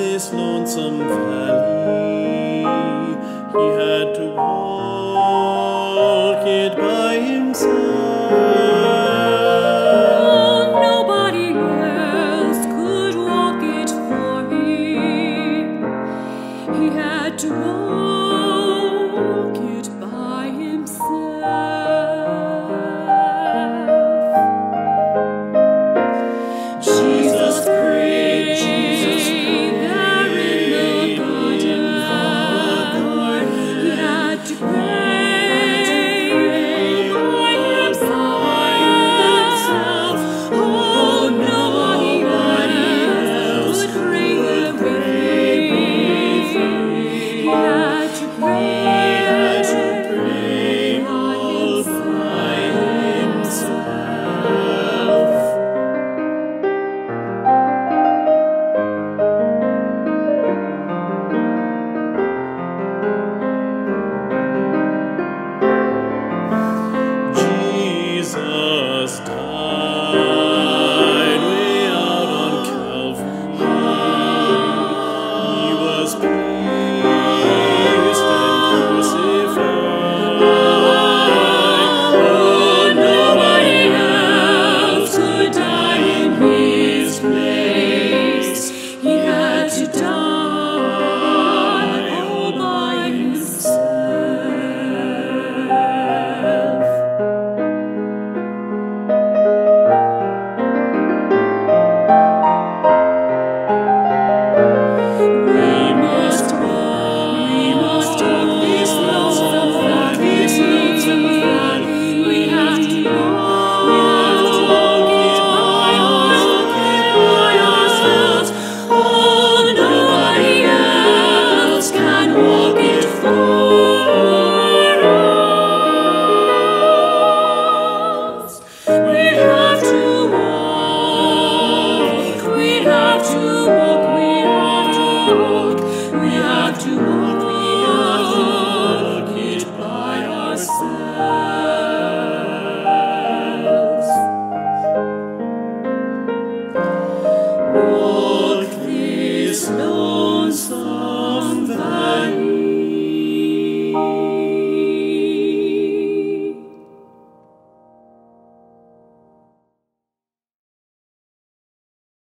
this lonesome valley. He had to walk it by himself. Oh, nobody else could walk it for him. He had to walk. Look this Lord.